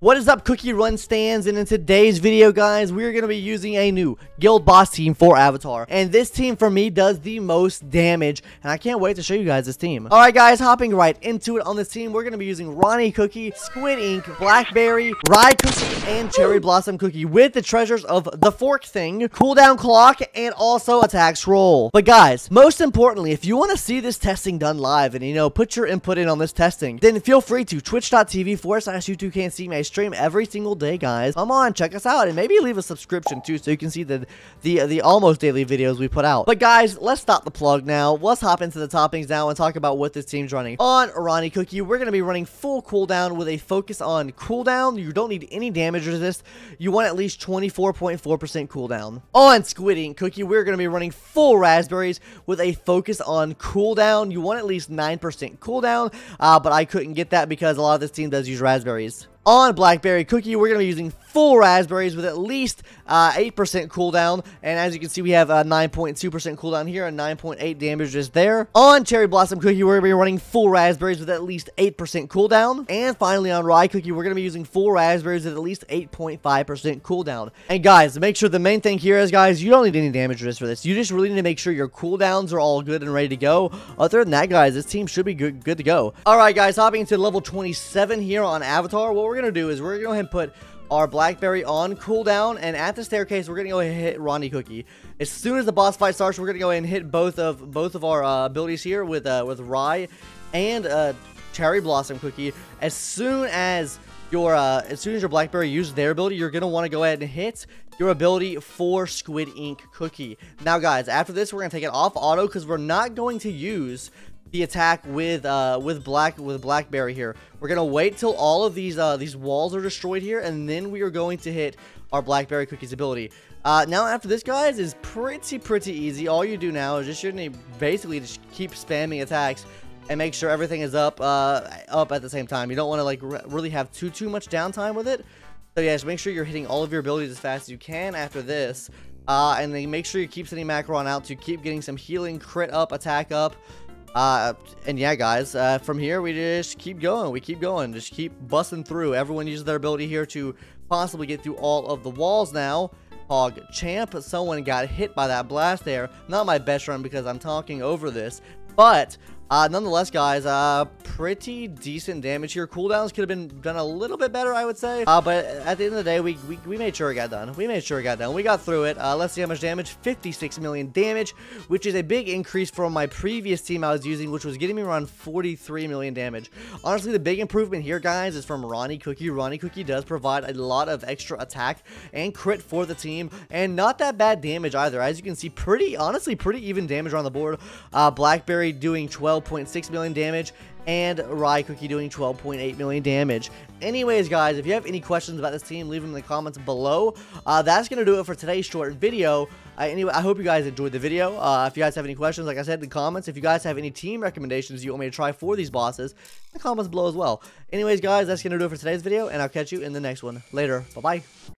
What is up Cookie Run stands and in today's video guys we're going to be using a new guild boss team for Avatar and this team for me does the most damage and I can't wait to show you guys this team. Alright guys hopping right into it on this team we're going to be using Ronnie Cookie, Squid Ink, Blackberry, Rye Cookie, and Cherry Blossom Cookie with the treasures of the fork thing, cooldown clock, and also attack scroll. But guys most importantly if you want to see this testing done live and you know put your input in on this testing then feel free to twitch.tv forward slash U2 can't see me stream every single day, guys. Come on, check us out, and maybe leave a subscription too, so you can see the the the almost daily videos we put out. But guys, let's stop the plug now. Let's hop into the toppings now and talk about what this team's running. On Ronnie Cookie, we're gonna be running full cooldown with a focus on cooldown. You don't need any damage resist. You want at least 24.4% cooldown. On Squid Ink Cookie, we're gonna be running full raspberries with a focus on cooldown. You want at least 9% cooldown, uh, but I couldn't get that because a lot of this team does use raspberries. On Blackberry Cookie, we're going to be using full raspberries with at least 8% uh, cooldown. And as you can see, we have a 9.2% cooldown here and 9.8 damage just there. On Cherry Blossom Cookie, we're going to be running full raspberries with at least 8% cooldown. And finally, on Rye Cookie, we're going to be using full raspberries with at least 8.5% cooldown. And guys, make sure the main thing here is, guys, you don't need any damage resist for this. You just really need to make sure your cooldowns are all good and ready to go. Other than that, guys, this team should be good, good to go. All right, guys, hopping into level 27 here on Avatar, what we're going to do is we're going to go ahead and put our Blackberry on cooldown, and at the staircase, we're gonna go and hit Ronnie Cookie. As soon as the boss fight starts, we're gonna go ahead and hit both of both of our uh, abilities here with uh, with Rye and uh, Cherry Blossom Cookie. As soon as your uh, as soon as your Blackberry uses their ability, you're gonna want to go ahead and hit your ability for Squid Ink Cookie. Now, guys, after this, we're gonna take it off auto because we're not going to use the attack with uh with black with blackberry here. We're gonna wait till all of these uh these walls are destroyed here and then we are going to hit our blackberry cookies ability. Uh now after this guys is pretty pretty easy. All you do now is just gonna basically just keep spamming attacks and make sure everything is up uh up at the same time. You don't want to like re really have too too much downtime with it. So yeah just make sure you're hitting all of your abilities as fast as you can after this. Uh and then make sure you keep sending macron out to keep getting some healing crit up attack up uh, and yeah, guys, uh, from here, we just keep going. We keep going. Just keep busting through. Everyone uses their ability here to possibly get through all of the walls now. Hog Champ, someone got hit by that blast there. Not my best run because I'm talking over this, but uh, nonetheless, guys, uh, pretty decent damage here. Cooldowns could have been done a little bit better, I would say. Uh, but at the end of the day, we, we, we made sure it got done. We made sure it got done. We got through it. Uh, let's see how much damage. 56 million damage, which is a big increase from my previous team I was using, which was getting me around 43 million damage. Honestly, the big improvement here, guys, is from Ronnie Cookie. Ronnie Cookie does provide a lot of extra attack and crit for the team, and not that bad damage either. As you can see, pretty, honestly, pretty even damage on the board. Uh, Blackberry doing 12 12.6 million damage, and Rye Cookie doing 12.8 million damage. Anyways, guys, if you have any questions about this team, leave them in the comments below. Uh, that's going to do it for today's short video. Uh, anyway, I hope you guys enjoyed the video. Uh, if you guys have any questions, like I said in the comments, if you guys have any team recommendations you want me to try for these bosses, the comments below as well. Anyways, guys, that's going to do it for today's video, and I'll catch you in the next one. Later. Bye-bye.